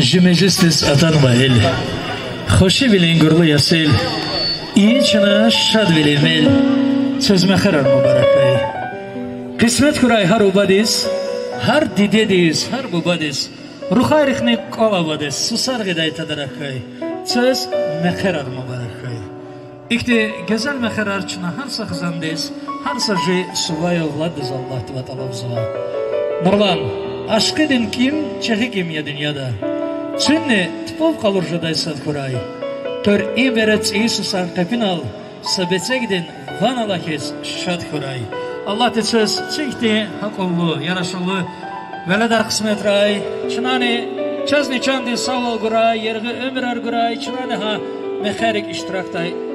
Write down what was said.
ji meclislis adan vahil. Xoşi vilin gurlu yasil, iyi çına şad vilin mil, sözme xerar mübarakay. Qismet kuray har ubadiz, har didediz, har bubadiz, ruhay rixni kolavadiz, susar giday tadarakay, söz mexerar mübarakay. İkti gezel mexerar çına harsa xizandiz, harsa ji suvay oğladiz Allah-u Teala Nurlan, aşkı din kim, çehi kim ya dünyada. Jıday sad kuray. Tör i verec İsusan qapinal, sabecegdin van alakis şad kuray. Allah te söz çekti hakollu, yaraşıllı, veledar kısmet ray, çınani çözni çandi sağ ol guray, yergi ömür ar guray, çınani ha mexerik iştiraktay